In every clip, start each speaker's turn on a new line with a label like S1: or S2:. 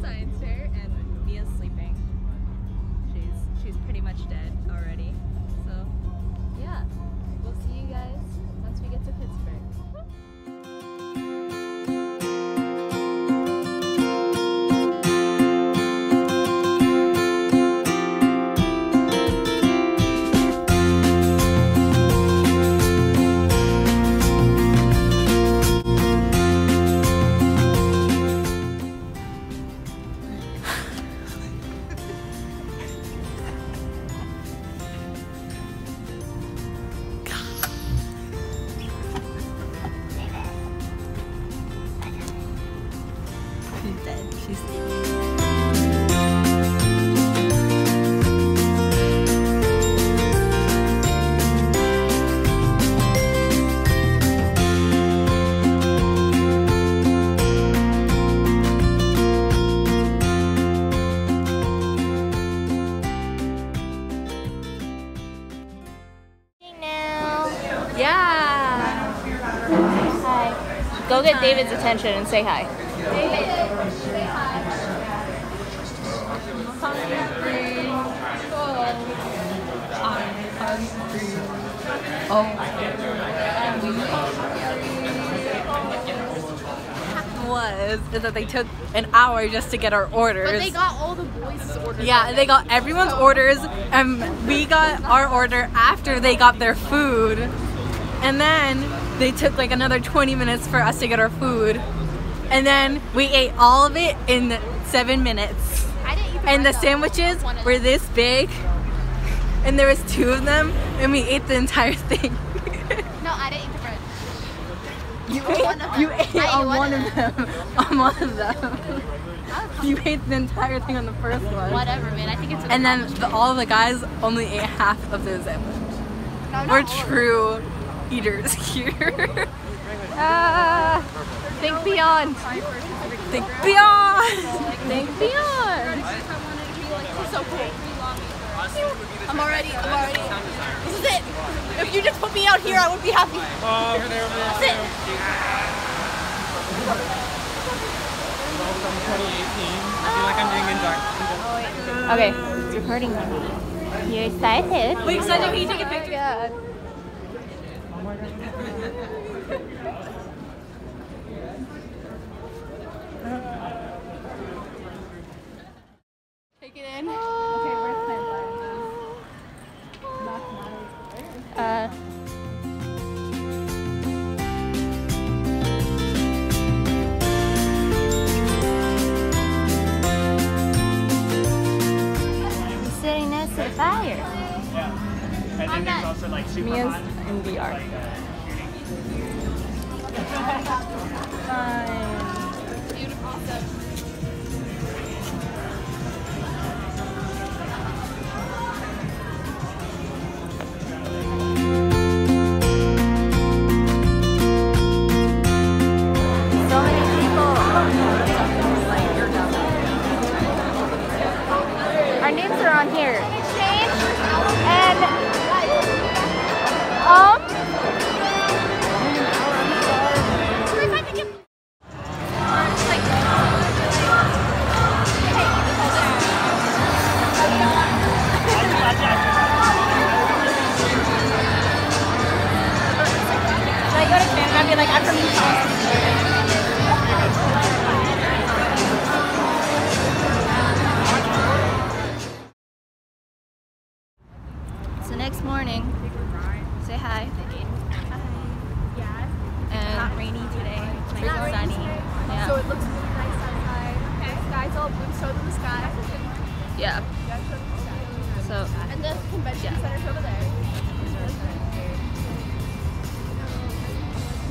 S1: science fair, and Mia's sleeping. She's she's pretty much dead already. Yeah.
S2: Hi. Go get David's attention and say hi.
S1: Was is that they took an hour just to get our orders.
S2: But they got all the boys' orders.
S1: Yeah, they got everyone's orders, and we got our order after they got their food. And then they took like another 20 minutes for us to get our food. And then we ate all of it in seven minutes.
S2: I didn't eat
S1: And the sandwiches were this big, and there was two of them, and we ate the entire thing.
S2: No, I didn't eat the bread.
S1: You
S2: One of
S1: ate, you ate
S2: I
S1: on
S2: one
S1: one
S2: of
S1: them. on one of them. You ate the entire thing on the first one.
S2: Whatever, man. I think it's. an
S1: And then the, all the guys only ate half of the sandwich.
S2: No,
S1: We're true eaters here.
S2: Ah, think beyond.
S1: Think beyond.
S2: Think beyond. I'm already. I'm already. This is it. If you just put me out here, I would be happy. That's it.
S3: Welcome 2018. I feel like I'm doing induction.
S2: Okay, it's recording. You excited?
S1: Wait, Sanjay, can you take a picture?
S2: Take it in. Okay, where's Uh. He's sitting next to the fire.
S3: Yeah. And then there's also like super
S1: Mia's
S3: hot.
S1: In VR.
S3: Like,
S2: So many people. Our names are on here. And um Yeah.
S4: So it looks really nice outside. Okay. Sky's all blue, so the sky.
S2: yeah.
S4: Yeah, so does the sky.
S2: So
S4: And the convention
S2: Yeah.
S4: center's over there.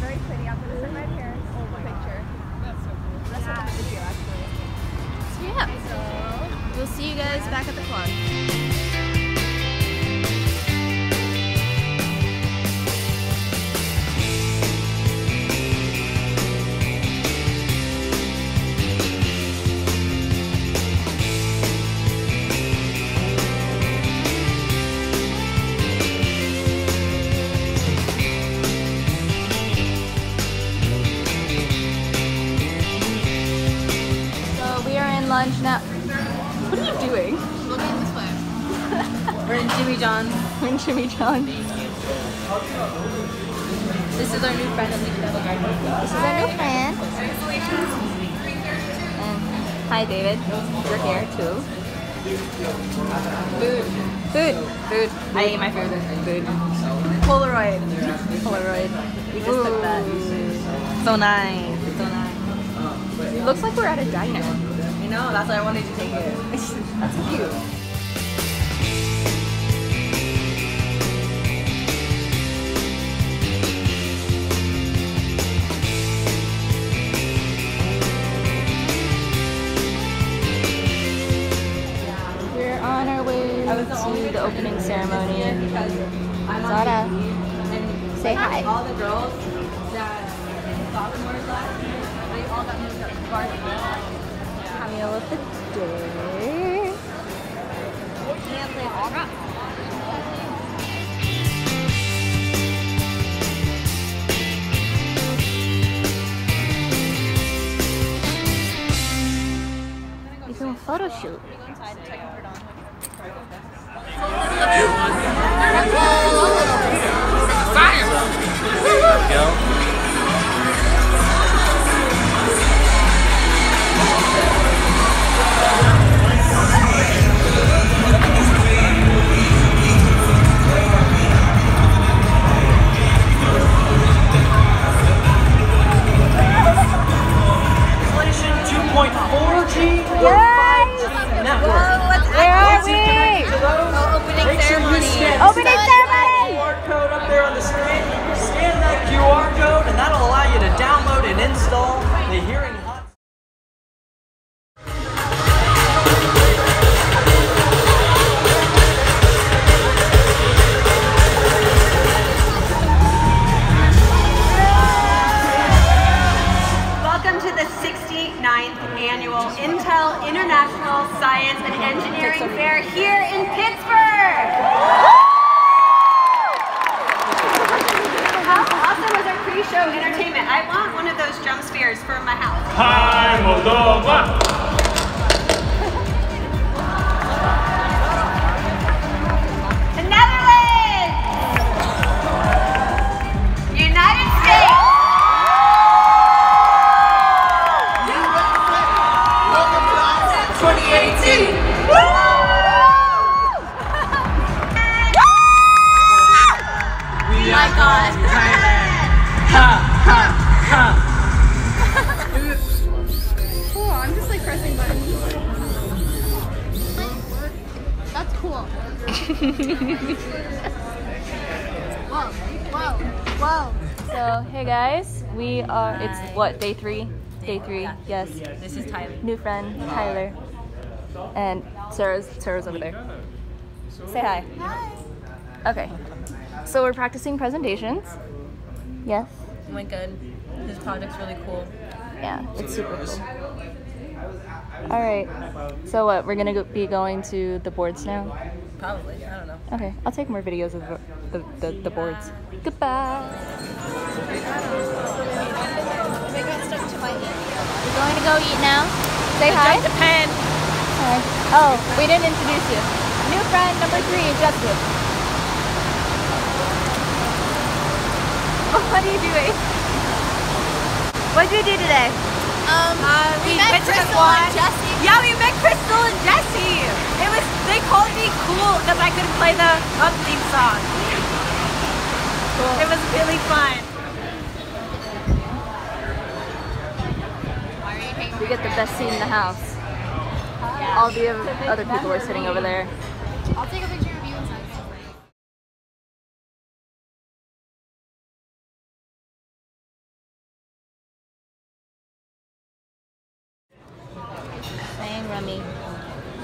S4: Very pretty. I'm gonna send my parents a picture. That's so cool. That's what the video actually.
S2: so yeah. So we'll see you guys back at the club.
S1: Jimmy
S2: John.
S1: This is our new friend Alicia.
S2: This is our new friend. And hi, David. You're here too. Food. Food. Food. I ate my food. Food.
S1: Polaroid.
S2: Polaroid.
S1: We just took that.
S2: So nice. So nice. It looks like we're at a diner.
S1: You know, that's why I wanted to take it.
S2: That's cute. The opening ceremony. Zara, say hi.
S1: All the girls that sophomores left, they all got moved up to varsity.
S2: Of the day. You do a photo shoot.
S5: 69th annual Intel International Science and Engineering Fair here in Pittsburgh. How awesome was our pre-show entertainment? I want one of those drum spheres for my house.
S6: Hi, Moldova!
S4: Whoa, whoa, whoa.
S2: So, hey guys, we are, it's what, day three? Day three, yes.
S1: This is Tyler.
S2: New friend, Tyler. And Sarah's, Sarah's over there. Say hi.
S4: Hi.
S2: Okay. So we're practicing presentations. Yes.
S1: Oh it went good. This project's really cool.
S2: Yeah, it's super cool. All right. So what? We're gonna go, be going to the boards now.
S1: Probably. I don't know.
S2: Okay. I'll take more videos of the the, the, the boards. Goodbye.
S4: They got stuck to my ear.
S2: We're going to go eat now. Say hi.
S1: Japan.
S2: Hi. Oh, we didn't introduce you. New friend number three, Justin. What are you doing? What did you do today?
S4: Um, we, met
S1: went to the quad.
S4: and Jesse.
S1: Yeah, we met Crystal and Jesse. It was they called me cool because I could play the up theme song. It was really fun.
S2: We get the best seat in the house. All the other people were sitting over there.
S4: I'll take a picture of you inside.
S2: Saying Rummy.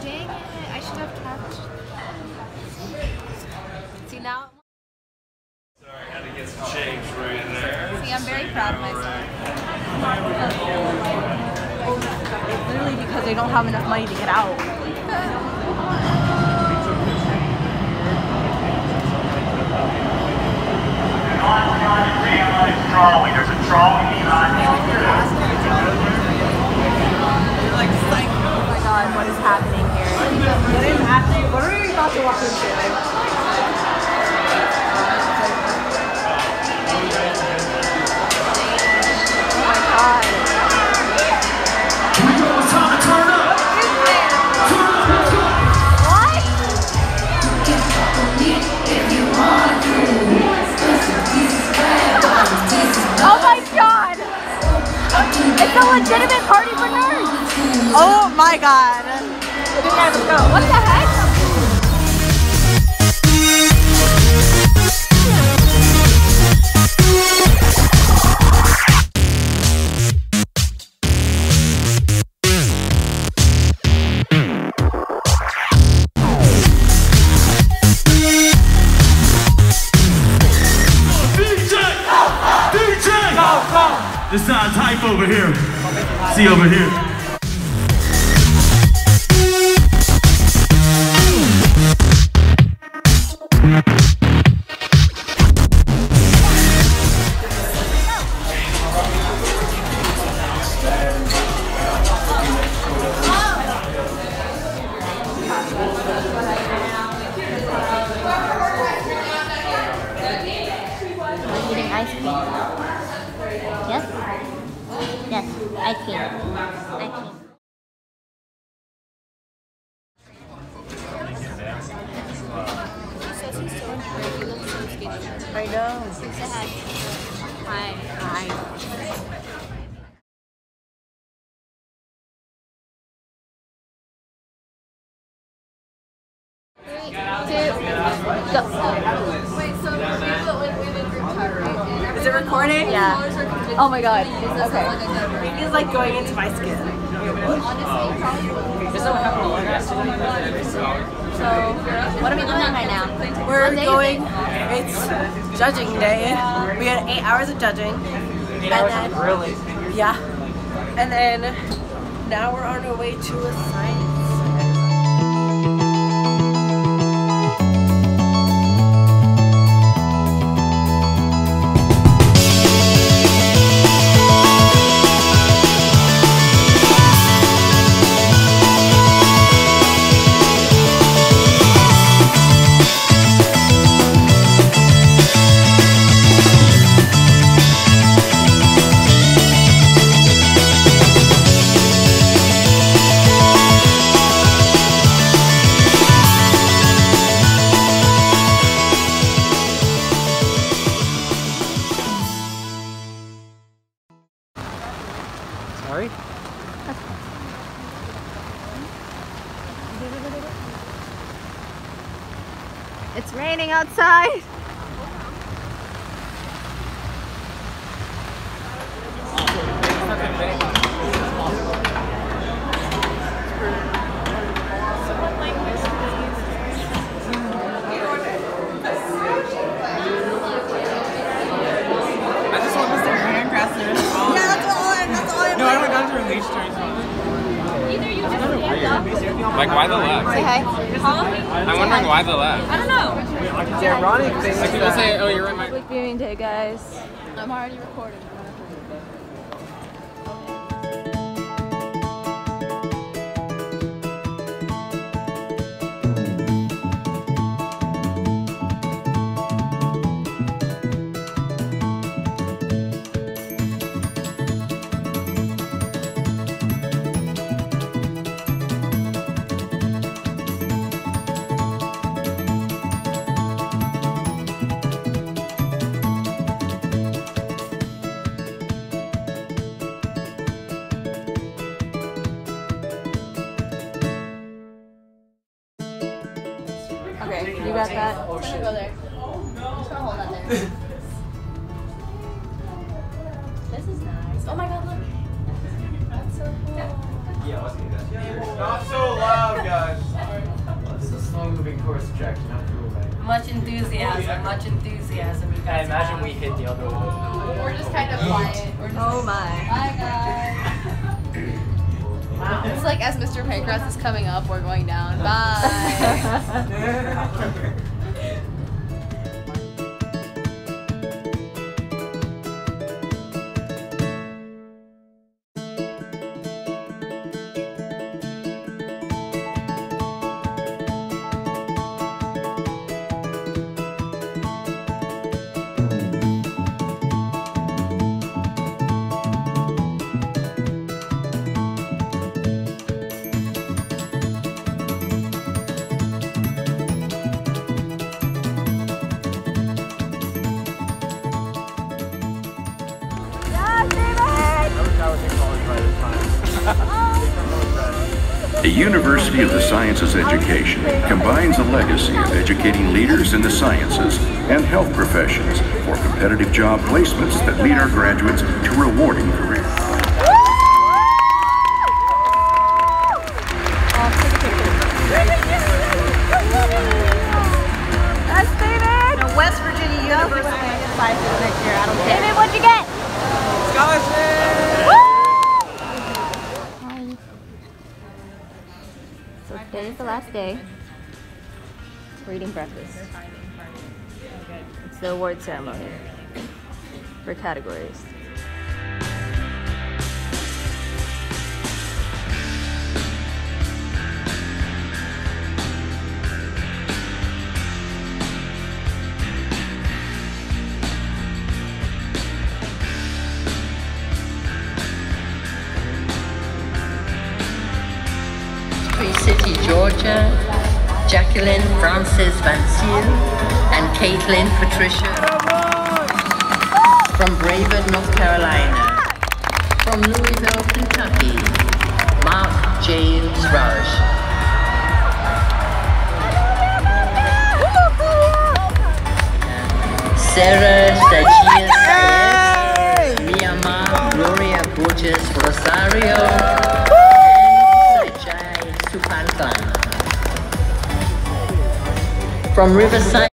S4: Dang it, I should have kept.
S1: See now.
S4: See, I'm very proud of myself.
S1: It's literally because they don't have enough money to get out.
S6: There's a trolley behind.
S2: Oh my god,
S4: what is happening here? What, is happening? What are we about to walk into? A legitimate party for nerds! Oh my god. Let's go. What the heck?
S6: DJ! DJ! This sounds hype over here. See over here.
S2: Yes, ice cream. Ice cream. I can't.
S4: I know. Hi, hi. Three, two, go. Is it recording?
S2: Yeah.
S4: Oh my god. Okay. It's like going into my skin.
S2: So, what are we doing right now?
S4: We're
S2: day
S4: going. It's judging day. We had eight hours of judging. Eight
S7: hours
S4: and then. Yeah. And then now we're on our way to a science.
S8: Why the left.
S2: I don't know.
S7: The ironic thing
S8: Like, people
S7: that
S8: say, oh, you're right, my
S2: Public viewing day, guys.
S4: I'm already recording.
S2: That?
S4: Oh, I'm gonna go there. I'm just gonna hold that there. this is nice. Oh my god, look. That's so cool. Yeah, let's do that.
S7: Not so loud, guys. This is a slow moving course objection, not cool, right?
S1: Much enthusiasm, much enthusiasm, you
S7: I imagine
S1: have.
S7: we hit the other one.
S4: We're just kind of quiet. We're just,
S1: Oh my.
S4: Bye guys. It's like as Mr. Pancras is coming up, we're going down. Bye.
S9: University of the Sciences education combines a legacy of educating leaders in the sciences and health professions for competitive job placements that lead our graduates to rewarding careers.
S2: For categories.
S10: City, Georgia, Jacqueline Frances Van Sil and Caitlin Patricia. From Braven, North Carolina. From Louisville, Kentucky, Mark James Rush. Sarah Sajias Syed, Miamar, Gloria Burgos Rosario, and Saijai Supanklang. From Riverside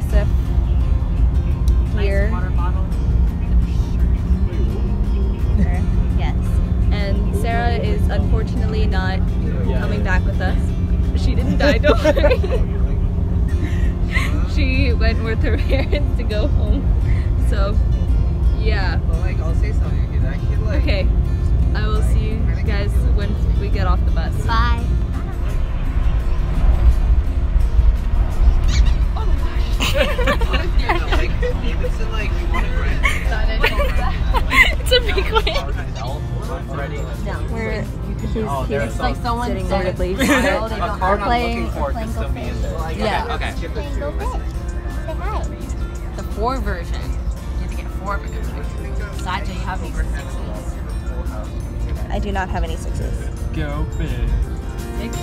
S4: her ISEF gear. Yes. And Sarah is unfortunately not coming back with us. She didn't die, don't worry. she went with her parents to go home. So, yeah.
S11: Well, like, I'll say something. That kid like?
S4: Okay. I will see you guys when we get off the bus.
S2: Bye. Someone
S4: Sitting
S2: said
S4: weirdly.
S2: it's they
S11: A
S2: don't-
S11: card
S2: we're
S11: I'm
S2: playing,
S11: looking for
S2: we're playing Go
S11: still be in
S2: Fish.
S11: there.
S4: Yeah.
S12: Okay.
S2: Playing Go Fish. Say hi.
S1: The four version. You have to get four because Saja, you have over sixes.
S4: I do not have any sixes.
S11: Go big.
S1: Six.